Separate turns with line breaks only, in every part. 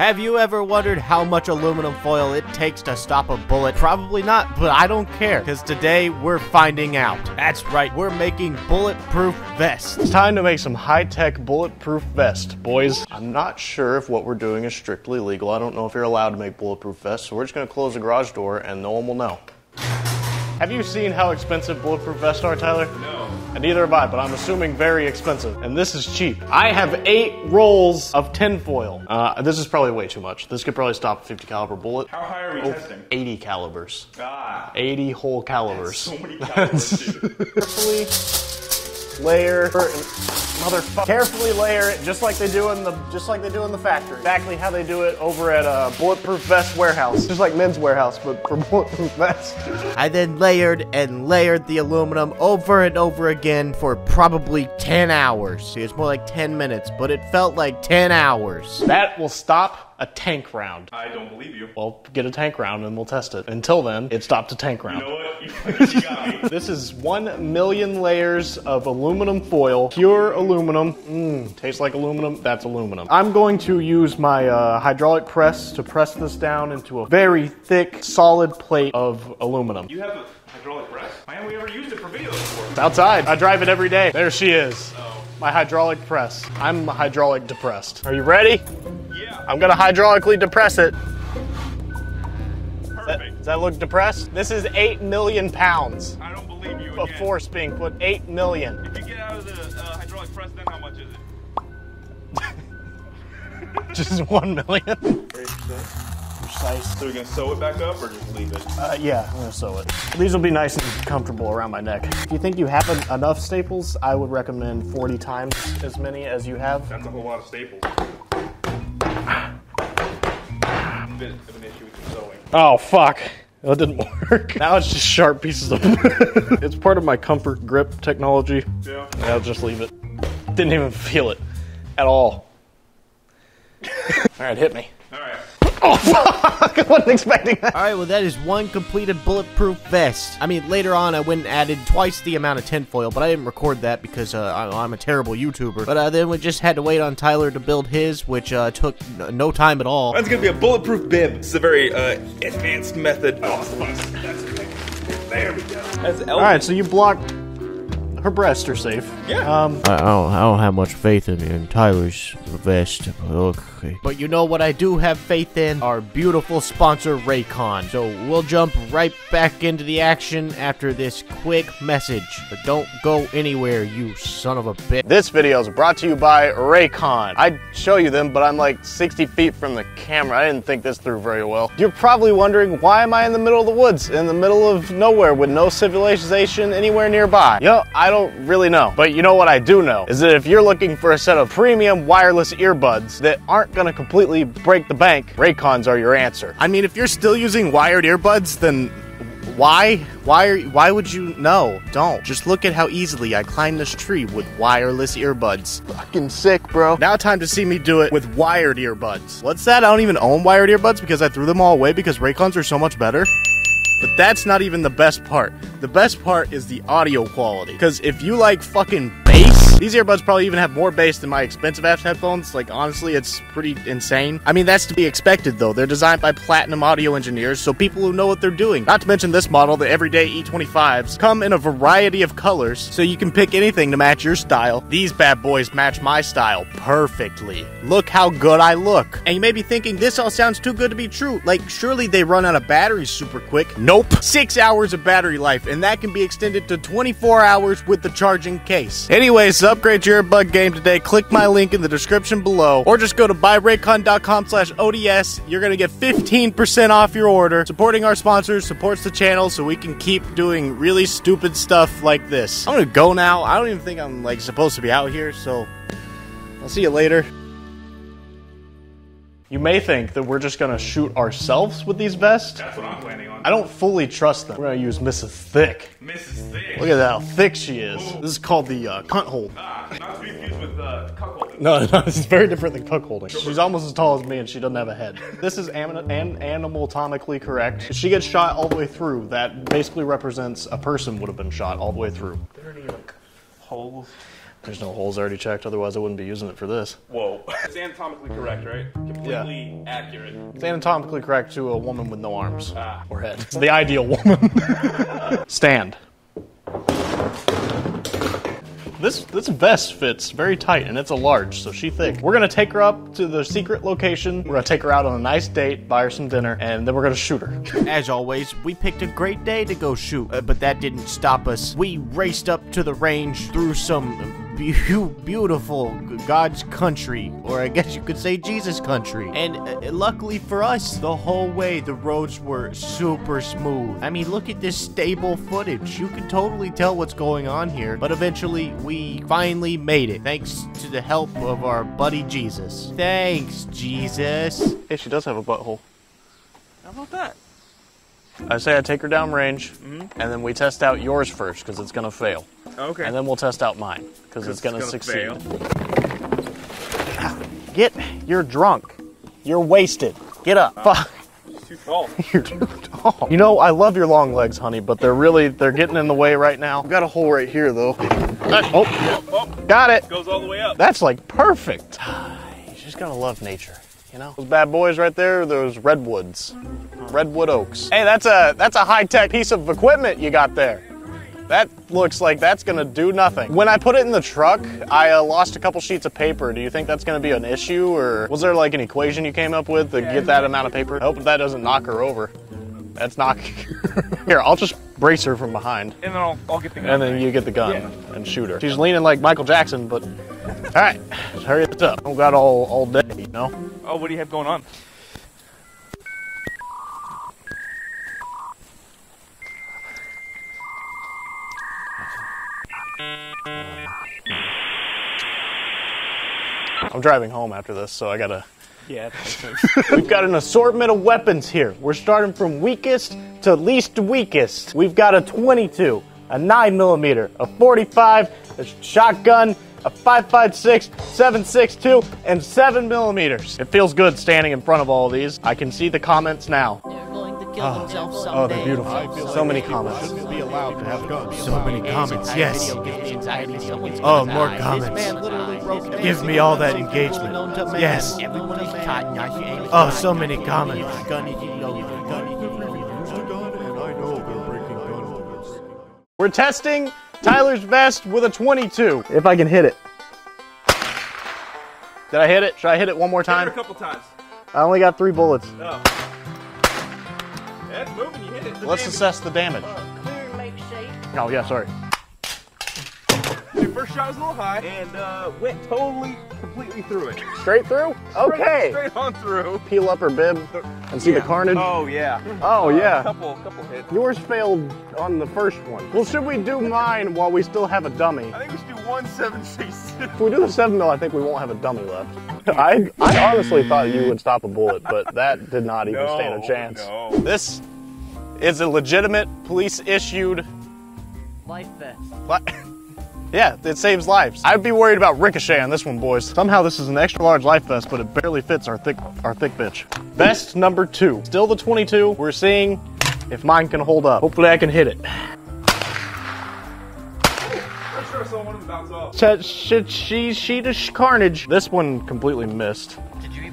Have you ever wondered how much aluminum foil it takes to stop a bullet? Probably not, but I don't care, because today we're finding out. That's right, we're making bulletproof vests.
It's time to make some high-tech bulletproof vests, boys. I'm not sure if what we're doing is strictly legal. I don't know if you're allowed to make bulletproof vests, so we're just gonna close the garage door and no one will know. Have you seen how expensive bulletproof vests are, Tyler?
No.
And neither have I, but I'm assuming very expensive. And this is cheap. I have eight rolls of tinfoil. Uh, this is probably way too much. This could probably stop a 50 caliber bullet.
How high are we
Oh,
testing?
80 calibers.
Ah,
80 whole calibers.
so many calibers, dude.
carefully layer motherfucker carefully layer it just like they do in the just like they do in the factory exactly how they do it over at a bulletproof vest warehouse just like men's warehouse but for bulletproof vests
I then layered and layered the aluminum over and over again for probably 10 hours. See, it's more like 10 minutes, but it felt like 10 hours.
that will stop a tank round
I don't believe you.
well get a tank round and we'll test it until then it stopped a tank round
You know what? You, got me.
This is one million layers of aluminum foil, pure aluminum. Mmm, tastes like aluminum. That's aluminum. I'm going to use my uh, hydraulic press to press this down into a very thick, solid plate of aluminum.
You have a hydraulic press? Why haven't we ever used it for videos before?
It's outside. I drive it every day. There she is. My hydraulic press. I'm hydraulic depressed. Are you ready?
Yeah,
I'm gonna hydraulically depress it.
perfect.
Does that look depressed? This is 8 million pounds
I don't believe you
of force being put. 8 million.
If you get out of the uh, hydraulic press, then how much is it?
Just 1 million. Precise.
So you're gonna sew it back up or just leave it?
Uh, yeah, I'm gonna sew it. These will be nice and comfortable around my neck. If you think you have en- enough staples, I would recommend 40 times as many as you have.
That's a whole lot of staples. Bit of an issue with your sewing.
Oh, fuck. That didn't work. Now it's just sharp pieces of It's part of my comfort grip technology.
Yeah.
I'll just leave it. Didn't even feel it at all. all right, hit me.
All right.
I wasn't expecting that.
Alright, well, that is one completed bulletproof vest. I mean, later on, I went and added twice the amount of tinfoil, but I didn't record that because uh, I- I'm a terrible YouTuber. But uh, then we just had to wait on Tyler to build his, which uh, took n- no time at all.
Mine's gonna be a bulletproof bib. It's a very uh, advanced method. Oh, that's, that's there we go. That's
All right, so you blocked. Her breasts are safe.
Yeah.
Um,
I don't, I don't have much faith in, in Tyler's vest. Okay. But you know what I do have faith in? Our beautiful sponsor, Raycon. So we'll jump right back into the action after this quick message. But don't go anywhere, you son of a bitch.
This video is brought to you by Raycon. I'd show you them, but I'm like 60 feet from the camera. I didn't think this through very well. You're probably wondering, why am I in the middle of the woods, in the middle of nowhere with no civilization anywhere nearby? You know, I don't really know. But you know what I do know, is that if you're looking for a set of premium wireless earbuds that aren't gonna completely break the bank, Raycons are your answer. I mean, if you're still using wired earbuds, then why? Why are why would you no, don't. Just look at how easily I climbed this tree with wireless earbuds. Fucking sick, bro. Now time to see me do it with wired earbuds. What's that? I don't even own wired earbuds because I threw them all away because Raycons are so much better. But that's not even the best part. The best part is the audio quality. Because if you like fucking these earbuds probably even have more bass than my expensive ass headphones. Like, honestly, it's pretty insane. I mean, that's to be expected, though. They're designed by platinum audio engineers, so people who know what they're doing. Not to mention this model, the everyday E25s, come in a variety of colors, so you can pick anything to match your style. These bad boys match my style perfectly. Look how good I look. And you may be thinking, this all sounds too good to be true. Like, surely they run out of batteries super quick. Nope. Six hours of battery life, and that can be extended to 24 hours with the charging case. Anyways, to upgrade your earbud game today, click my link in the description below, or just go to buyraycon.com slash ODS. You're gonna get 15% off your order. Supporting our sponsors supports the channel so we can keep doing really stupid stuff like this. I'm gonna go now. I don't even think I'm like supposed to be out here, so I'll see you later. You may think that we're just gonna shoot ourselves with these vests.
That's what I'm planning on.
I don't fully trust them. We're gonna use Mrs. Thick.
Mrs. Thick.
Look at that, how thick she is. This is called the uh, cunt hold.
Ah, not to be confused with uh, cuckolding.
No, no, this is very different than cuck holding. She's almost as tall as me and she doesn't have a head. This is am- an- animal-tomically correct. If she gets shot all the way through, that basically represents a person would have been shot all the way through.
Are there any like holes
There's no holes already checked, otherwise I wouldn't be using it for this.
Whoa. It's anatomically correct, right? Completely accurate.
It's anatomically correct to a woman with no arms
Ah.
or head. It's the ideal woman. Stand. This this vest fits very tight and it's a large, so she thick. We're gonna take her up to the secret location. We're gonna take her out on a nice date, buy her some dinner, and then we're gonna shoot her.
As always, we picked a great day to go shoot, uh, but that didn't stop us. We raced up to the range through some beau- beautiful God's country, or I guess you could say Jesus country. And uh, luckily for us, the whole way the roads were super smooth. I mean, look at this stable footage. You can totally tell what's going on here. But eventually, we finally made it, thanks to the help of our buddy Jesus. Thanks, Jesus.
Hey, she does have a butthole.
How about that?
I say I take her down range, mm-hmm. and then we test out yours first because it's gonna fail,
Okay.
and then we'll test out mine because it's gonna,
gonna
succeed.
fail.
Ah, get, you're drunk. You're wasted. Get up. Ah, Fuck.
Too tall.
You're too tall. You know, I love your long legs, honey, but they're really they're getting in the way right now. Got a hole right here though. Oh,
Oh,
got it.
goes all the way up.
That's like perfect. You just gotta love nature, you know. Those bad boys right there, those redwoods, redwood oaks. Hey, that's a that's a high tech piece of equipment you got there. That looks like that's gonna do nothing. When I put it in the truck, I uh, lost a couple sheets of paper. Do you think that's gonna be an issue, or was there like an equation you came up with to get that amount of paper? I hope that doesn't knock her over. That's knocking. Here, I'll just brace her from behind.
And then I'll, I'll get the gun.
And then you get the gun and shoot her. She's leaning like Michael Jackson, but all right, hurry this up. Don't got all all day, you know.
Oh, what do you have going on?
I'm driving home after this, so I gotta.
Yeah.
We've got an assortment of weapons here. We're starting from weakest to least weakest. We've got a 22, a 9 millimeter, a 45, a shotgun, a 5.56, 7.62, and 7 millimeters. It feels good standing in front of all of these. I can see the comments now.
They're going to kill ah. themselves oh, someday.
Oh, they're beautiful. So many comments.
be allowed to have guns. So many comments, yes. Oh,
Oh,
more comments. Give me all that engagement. Yes. Oh, so many comments.
We're testing Tyler's vest with a 22. If I can hit it. Did I hit it? Should I hit it one more
Hit her a
time?
couple times.
I only got three bullets.
Oh. Yeah, it's moving. You hit it. The
Let's
damage-
assess the damage.
Clear, make shape.
Oh, yeah, sorry.
Your first shot was a little high and uh, went totally, completely through it.
Straight through? Okay.
Straight on through.
Peel up her bib and see the carnage.
Oh yeah.
Oh,
Uh,
yeah.
Couple, couple hits.
Yours failed on the first one. Well, should we do mine while we still have a dummy?
I think we should do one seven six six.
If we do the 7 mil, I think we won't have a dummy left. I, I honestly thought you would stop a bullet, but that did not even stand a chance.
No.
This is a legitimate police issued.
Life vest.
Yeah, it saves lives. I'd be worried about ricochet on this one, boys. Somehow this is an extra large life vest, but it barely fits our thick our thick bitch. Vest number two. Still the 22. We're seeing if mine can hold up. Hopefully I can hit it.
I'm sure I saw one of them bounce off.
Shit, shit, she, she, sh- carnage. This one completely missed.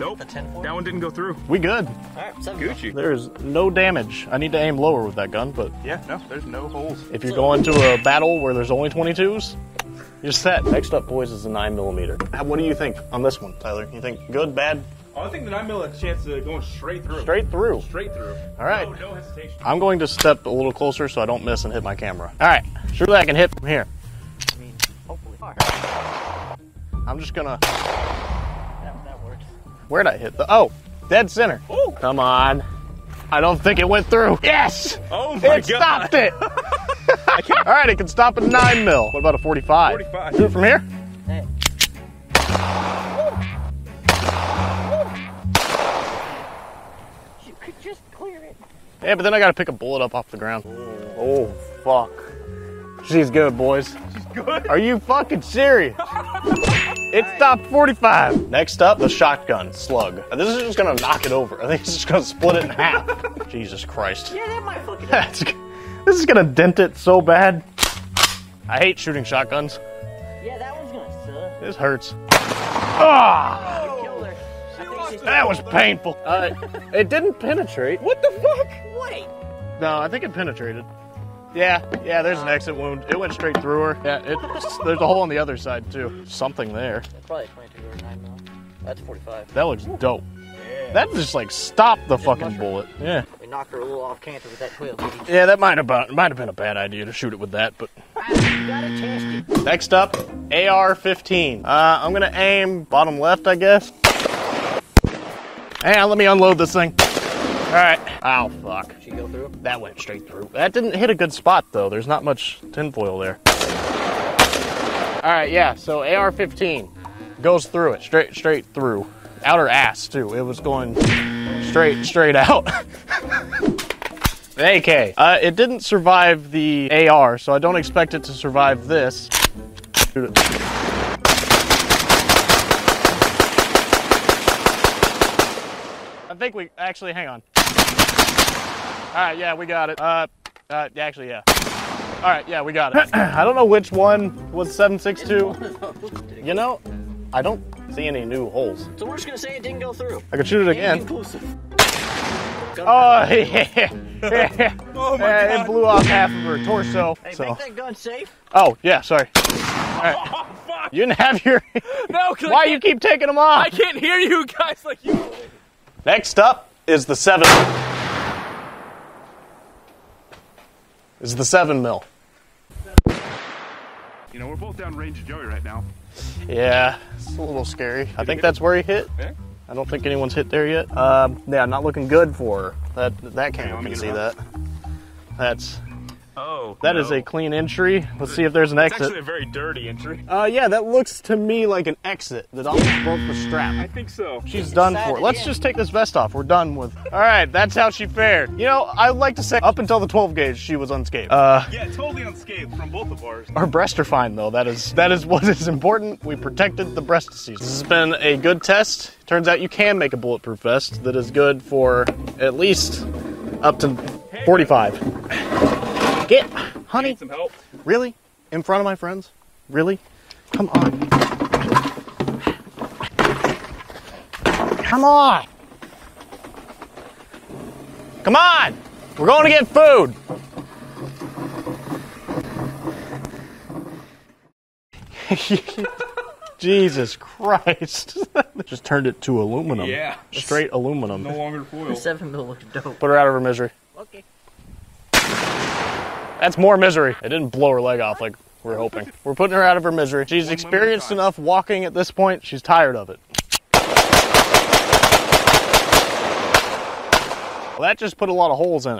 Did you even
Nope.
the
That one didn't go through.
We good.
Alright,
Seven.
Gucci.
There is no damage. I need to aim lower with that gun, but
Yeah, no, there's no holes.
if you go into a battle where there's only 22s, you're set. Next up, boys, is the 9 millimeter. What do you think on this one, Tyler? You think good, bad,
Oh, I think the 9 mil has a chance of going straight through.
straight through?
Straight through.
All right.
No, no hesitation.
I'm going to step a little closer so I don't miss and hit my camera. All right, surely I can hit from here.
I mean, hopefully.
I'm just gonna.
That, that works.
Where'd I hit the? Oh, dead center.
Ooh.
Come on. I don't think it went through. Yes!
Oh my
It
god.
stopped it. All right, it can stop at nine mil. What about a 45?
45.
Do it from here.
Hey. You could just clear it.
Yeah, but then I gotta pick a bullet up off the ground. Oh fuck. She's good, boys.
She's good.
Are you fucking serious? it stopped 45. Next up, the shotgun slug. This is just gonna knock it over. I think it's just gonna split it in half. Jesus Christ.
Yeah, that might fuck it up.
That's, this is gonna dent it so bad. I hate shooting shotguns.
Yeah, that one's gonna suck.
This hurts. Ah,
Killed her. I think
that was painful. Uh, it didn't penetrate. What the fuck?
Wait.
No, I think it penetrated. Yeah, yeah, there's an exit wound. It went straight through her. Yeah, it, there's a hole on the other side too. Something there.
That's probably 22 or 9 mil. That's 45.
That looks dope. That just like stopped the fucking bullet. Yeah.
We knocked her a little off canter with that 12.
Yeah, that might have been, might have been a bad idea to shoot it with that, but
You got a chance
next up, AR-15. Uh, I'm gonna aim bottom left, I guess. Hang on, let me unload this thing. All right. Ow, fuck.
She go through.
That went straight through. That didn't hit a good spot though. There's not much tinfoil there. All right, yeah. So AR-15 goes through it, straight, straight through. Outer ass too. It was going straight, straight out. AK. Uh, it didn't survive the AR, so I don't expect it to survive this. Shoot it. I think we actually hang on. All right, yeah, we got it. Uh, uh, actually, yeah. All right, yeah, we got it. I don't know which one was 762. You know, I don't see any new holes.
So we're just gonna say it didn't go through.
I could shoot it again.
Inconclusive.
Oh, yeah. yeah.
Oh my
Yeah,
god.
it blew off half of her torso.
Hey,
So.
make that gun safe.
Oh, yeah, sorry. All right.
Oh, fuck.
You didn't have your.
no.
Why you keep taking them off?
I can't hear you guys like you.
Next up is the seven. Is the seven mil.
You know, we're both down range of Joey right now.
Yeah, it's a little scary. I think that's where he hit.
Yeah.
I don't think anyone's hit there yet. Um, yeah, not looking good for her. That that camera can see that. That's
Oh.
that is a clean entry. Let's see if there's an
It's
exit.
actually a very dirty entry.
Uh, yeah, that looks to me like an exit that almost broke the strap.
I think so.
She's done for. Let's
the
just take this vest off. We're done with. All right, that's how she fared. You know, I'd like to say up until the 12 gauge, she was unscathed. Uh,
Yeah, totally unscathed from both of ours.
Our breasts are fine though. That is that is what is important. We protected the breast disease. This has been a good test. Turns out you can make a bulletproof vest that is good for at least up to 45. Get, honey.
Need some help.
Really? In front of my friends? Really? Come on. Come on. Come on. We're going to get food. Jesus Christ. Just turned it to aluminum.
Yeah.
Straight aluminum.
No longer foil.
7 mil looks dope.
Put her out of her misery. That's more misery. It didn't blow her leg off like we're hoping. We're putting her out of her misery. She's experienced enough walking at this point. She's tired of it. Well, that just put a lot of holes in it.